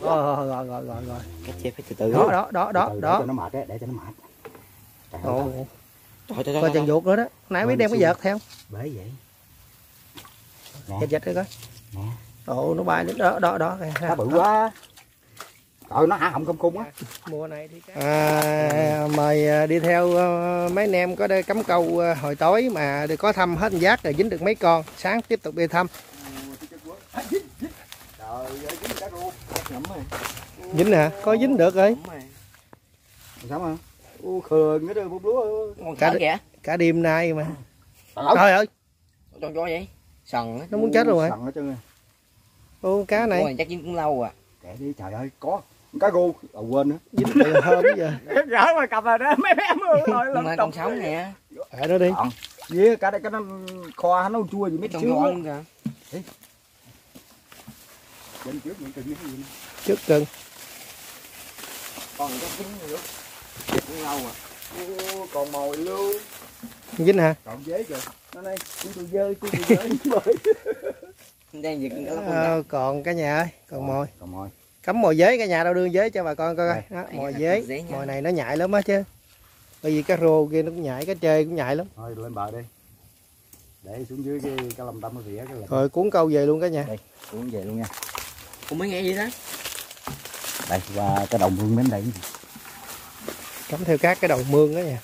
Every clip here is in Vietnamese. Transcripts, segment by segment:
rồi rồi rồi rồi rồi Cái chê phải từ từ. đó đó đó đó Từ từ, để đó cho nó mệt á để cho nó mệt. Trời ơi, Trời trời coi chân ruột nữa đó. Nãy mới đem cái vợt theo. Bể vậy. Dịch dịch đi coi. Nè. Ồ nó bay đến đó đó đó. Nó bự quá. Trời nó hả họng không cung á. Mùa này thì à, mời à, đi theo ờ, mấy anh em có đây cắm câu ờ, hồi tối mà đi có thăm hết giác rồi dính được mấy con. Sáng tiếp tục đi thăm trời ơi dính cá rô Ngấm rồi. dính hả có dính được rồi. Ngấm rồi. mà? U khờ cái đôi bút lúa. Con Cả kìa. cả đêm nay mà. Trời ơi. Cho cho vậy. Sần nó muốn chết rồi hả? Sần hết trơn rồi. ô cá này. Này chắc cũng lâu à. kệ đi trời ơi có. Cá rô à, quên nữa. Dính hôm tới giờ. Gỡ mà cầm rồi đó mấy bé mưa thôi Nhưng mà con sống nè. để nó đi. Còn, với cá đây cái nó kho nó chua gì mấy giò luôn kìa. Bên trước những cưng cái gì trước cưng dính nữa. Cũng lâu à. Ô, còn mồi luôn. Dính hả? Còn dế kìa. Nó đây chú tôi dơi chú tôi dơi mồi. Đang giật cái Ờ, còn cả nhà ơi còn mồi. Còn mồi. Cắm mồi dế cả nhà đâu đương dế cho bà con coi coi. Đó, Đây, mồi cái dế. mồi này nó nhại lắm á chứ. Bởi vì cá rô kia nó cũng nhại cá trê cũng nhại lắm. Thôi lên bờ đi. Để xuống dưới cái cái lồng tâm nó rỉa cái lồng. Rồi cuốn câu về luôn cả nhà. Xuống về luôn nha Con mới nghe gì đó. đây và cái đồng hương đến đây. Cắm theo các cái đầu mương đó nha.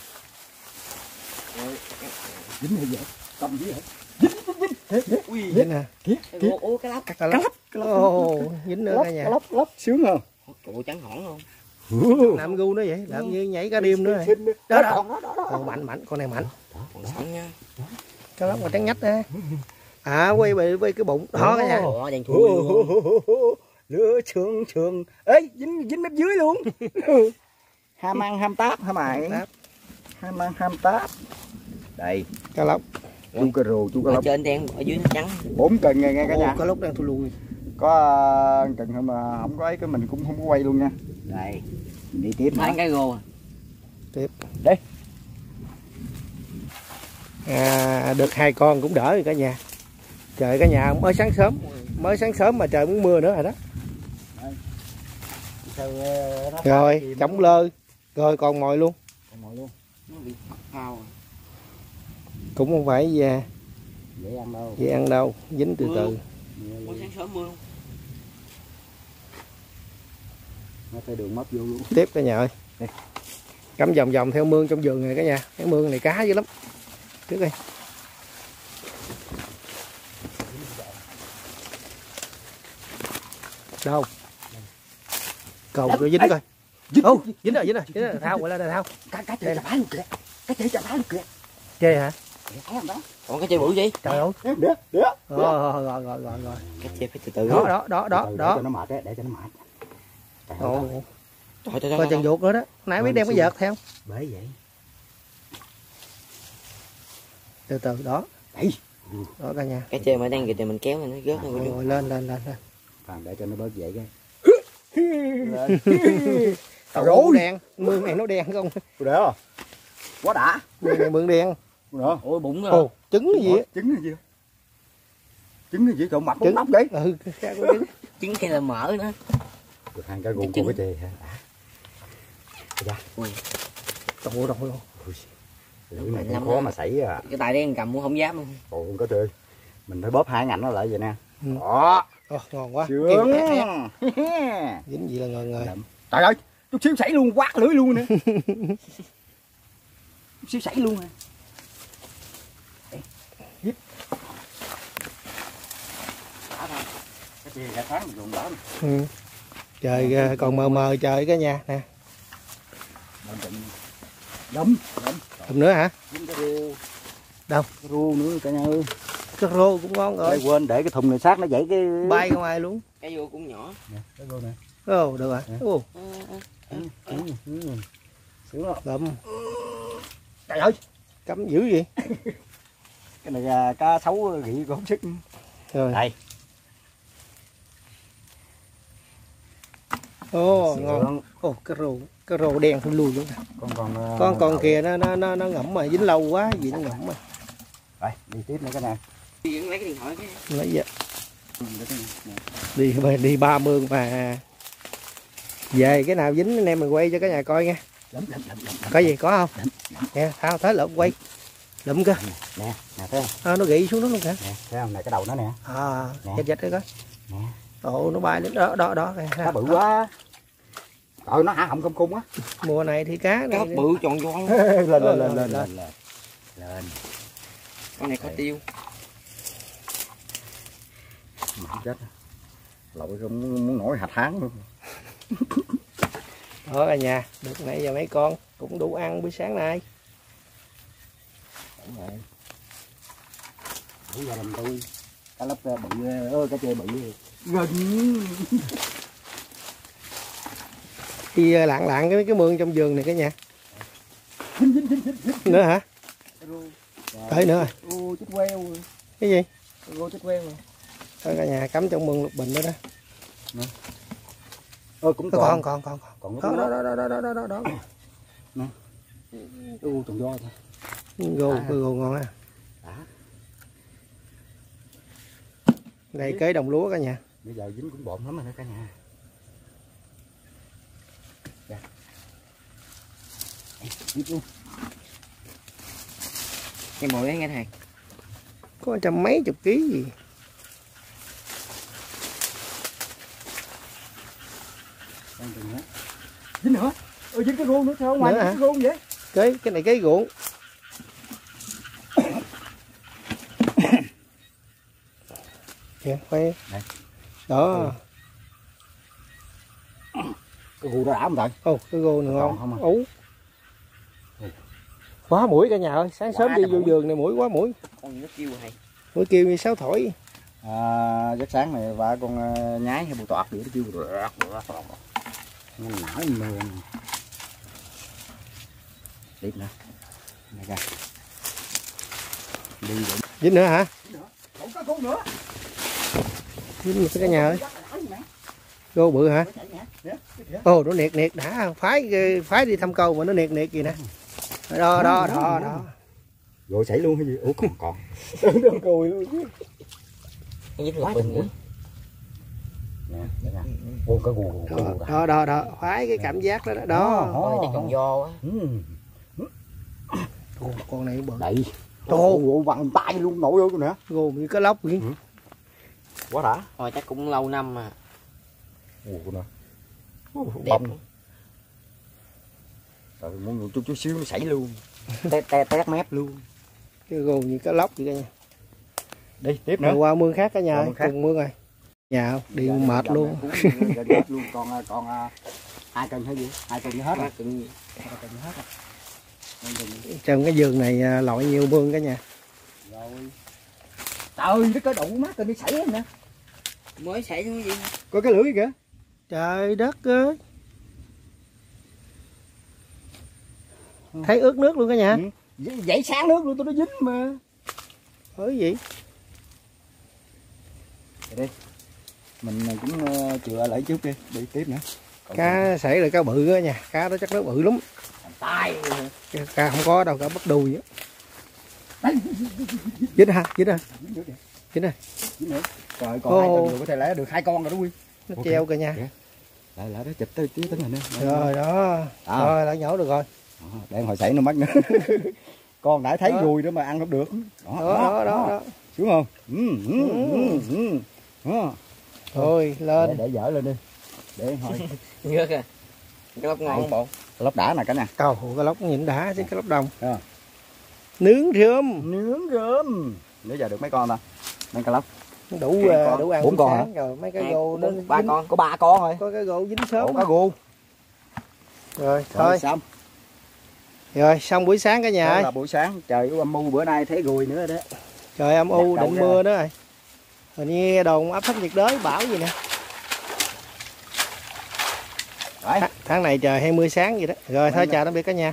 Dính hay vậy? Cầm dưới hả Ui. dính hả kia kia Ủa, ủa cái lóc. cá lóc ồ dính nữa lóc cả nhà lóc lóc sướng không? Trụ trắng hỏng luôn. làm gu nó vậy? Làm như nhảy cá đêm nữa. Đó, đó. còn mạnh mạnh. Con này mạnh. Còn sống nha. cá lóc mà trắng nhách á à quay về với cái bụng. Đó cả nhà luôn. lửa trường trường. Ấy dính dính mép dưới luôn. Ham ăn ham táp hả mày? Ham ăn ham táp. Đây. Cá lóc. Chú cà rô chú Ở lóc. trên đen, ở dưới nó trắng. bốn cần nghe nghe cả nhà. cá lóc đang thui lùi có uh, cần thôi mà không có ấy cái mình cũng không có quay luôn nha. Đây. Đi tiếp hả? cái gồ. à. à, được hai con cũng đỡ rồi cả nhà trời cả nhà mới sáng sớm, mới sáng sớm mà trời muốn mưa nữa rồi đó. Rồi chống lơ. Rồi, còn mồi luôn. Cũng không phải về. Dễ ăn đâu dễ ăn đâu dính từ từ. Đường vô luôn tiếp cả nhà ơi. Cắm vòng vòng theo mương trong vườn này cả nhà. Cái mương này cá dữ lắm. Trước đây. Đâu cầu rồi dính coi. Ô dính rồi dính rồi. Dính rồi. Thao gọi là thao. Cá cá Đây chơi phá luôn kìa. Cá chơi chả phá luôn kìa. Chê hả? Kìa, thấy không đó. Còn cái chơi bự gì? trời ơi. Đấy, được được rồi rồi rồi rồi Cái chơi phải từ từ. đó đó đó đó đó. cho nó mệt á để cho nó mệt. Trời Trời trời coi chân ruột nữa đó. Nãy mới đem cái vợt theo. Bể vậy. Từ từ đó. Đây. đó cả nhà. Cái chơi mà đang kìa thì mình kéo nó rớt nó rồi lên lên lên lên Còn để cho nó bớt vậy cái Trời Rồi. đen mương này nó đen không được không quá đã mương này mương đen được Ôi bụng rồi. ồ trứng gì á trứng là gì trứng là gì cậu mặt Trứng. bóng nóc đấy ừ trứng Trứng hay là mỡ nữa. được hai cái Trứng. của cái chè hả đã Ui. trời ơi, trời ơi. lưỡi này cũng khó mà xảy à Cái tay đen cầm cũng không dám luôn. còn không có chơi mình phải bóp hai ngành nó lại vậy nè. Đó. Ồ, ngon quá. Sướng. Dính gì là ngờ Đậm. trời ơi chút xíu xảy luôn quát lưỡi luôn nè chút xíu xảy luôn thôi. cái chè ra tháng dùng đỡ ừ. trời à, còn mờ mờ trời cả nhà. Nè. Đâm đâm Thêm nữa hả? Cái rô. Đâu? cái rô nữa cả nhà ơi cái rô cũng ngon Để rồi quên để cái thùng này sát nó dậy cái bay ra ngoài luôn. Cái vô cũng nhỏ. Nè, cái rô này ồ được rồi. Ồ. Ờ, ờ. Ừ, ừ, ừ. sướng không? Lụm trời ơi. Cắm dữ vậy? Cái này à, cá sấu gỉ cũng sức rồi. Đây. Ồ ngon. Ồ cái rô cái rô đen thun lùi luôn con còn à, con còn kìa nó nó nó ngẫm mà dính lâu quá gì nó ngẫm mà. Rồi đi tiếp nữa cái này lấy cái điện thoại cái. lấy vậy. Để cái này. Nè. đi đi ba mương mà về cái nào dính anh em mình quay cho cả nhà coi nha. Lụm lụm lụm lụm có gì có không? Lụm lụm nè thao tới lượm quay. Lụm cơ. Nè nè thấy không? À, nó gị xuống đó luôn kìa. Nè thấy không? Nè cái đầu nó nè. À dịch dịch đấy coi. Nè. Ồ nó bay lên đó đó đó. Kìa. nó bự quá. Rồi nó hả họng không cung á. Mùa này thì cá cá này bự tròn tròn lên lên, lên lên, lên lên, lên lên. Lên. Con này có tiêu mà chết. Lội không muốn, muốn nổi hạt tháng luôn. Đó cả nhà được nãy giờ mấy con cũng đủ ăn buổi sáng nay. Đúng rồi. Đủ gia đình tôi cá lóc bự ơ cá chê bự. Gần đi ờ, lạng lạng cái cái mương trong vườn này cả nhà. Nữa hả? Tới nữa rồi. Ô chết queo cái gì? Ô chết queo rồi Thôi cả nhà cắm trong mương lục bình đó đó. Ơ cũng còn còn còn còn còn. Còn đó đó. đó đó đó đó đó đó đó. Ô trồng do thôi. Gồ À. gồ ngon đã. Đây kế đồng lúa cả nhà. Bây giờ dính cũng bộn lắm rồi đó cả nhà. Dạ. Ê, dính luôn. Cái mồi nghe thầy. Có trăm mấy chục ký gì Đang từng nữa dính nữa ơ dính cái rôn nữa sao ngoài Nữa cái rôn vậy? Kế cái này kế ruộng. Kìa quay Đây. đó. Cái gù đó đã không trời? Ô cái gô này Còn ngon không à? ú. Ừ. quá mũi cả nhà ơi sáng Quá sớm đi vô vườn này mũi quá mũi. Con nó kêu thầy mũi kêu như sáo thổi. À, giấc sáng này ba con ờ, nhái hay bù toạt gì đó kêu. Rợt rợt rợt. Nó nở mưa tiếp nữa. Này kìa đi rồi dính nữa hả? Dính nữa. Cả nhà ơi. Gô bự hả? Ồ nó niệt niệt đã. Phái phái đi thăm câu mà nó niệt niệt gì nè. Đó đó đó đó. Rồi chảy luôn hay gì? Ủa còn còn. Đâu cùi luôn. Nó dính trời nữa cái cái đó gù đó đó đó, đó. phái cái cảm giác đó đó, đó. á. Ừ. Ồ, con này bự đậy Trời ô ô bằng tay luôn nổi vô nè gồ như cái lóc vậy quá đã thôi chắc cũng lâu năm mà ồ nè đẹp rồi muốn chút chút xíu nó xảy luôn tét tét tét mép luôn cái gồ như cái lóc vậy cả nhà đi tiếp rồi nữa qua mương khác cả nhà mương cùng mương rồi nhà không? đi Dạ, mệt dạ, luôn dạ, dạ, dạ, luôn còn à, còn à, hai cân hay gì hai cân hết rồi cân hết rồi trong cái vườn này à, loại nhiều mương cả nhà. Rồi. Trời nó có đủ mắt rồi đi xảy nè? Mới xảy xuống gì có cái lưỡi kìa? Trời đất ơi. Thấy ướt nước luôn cả nhà. Ừ. Vậy- vậy sáng nước luôn tôi nó dính mà. Ơi gì? Mình cũng uh, chừa lại chút đi đi tiếp nữa. Còn cá xảy là cá bự á nha. Cá đó chắc nó bự lắm tay Cá- không có đâu cá bắt đùi á. Dính ha dính ha dính nữa kìa dính ha dính nữa. Trời còn hai Ô. cân rồi có thể lấy được hai con rồi đó quy. Nó Ok. treo cả nhà lại lại đó chụp tới tí tính hình đi rồi đó. À. rồi lại nhổ được rồi. Đó, để hồi xảy nó mất nữa. Con đã thấy Đó. ruồi đó mà ăn không được. Đó đó đó đó, đó. xuống không? Ừ, ừ, ừ, ừ. Đó. rồi để, lên. Để dở lên đi. Để hồi nhớ kìa cái lóc ngon bộ? Lóc đã nè cả nhà. Cầu cái lóc nhìn đã chứ cái lóc đồng À. nướng rơm. Nướng rơm. Nãy giờ được mấy con ta? Mấy con lóc đủ con. đủ ăn Bốn con sáng rồi mấy cái gô nó ba dính- con. Có ba con rồi có cái gô dính sớm cá á. gu rồi thôi thôi. xong. Rồi xong buổi sáng cả nhà Đó ơi. là buổi sáng. Trời âm mưu bữa nay thấy ruồi nữa đó. Trời âm u định mưa nữa rồi. Hình như đồn áp thấp nhiệt đới bão gì nè. Đấy. Tháng- này trời hay mưa sáng gì đó. Rồi thôi chào tạm biệt cả nhà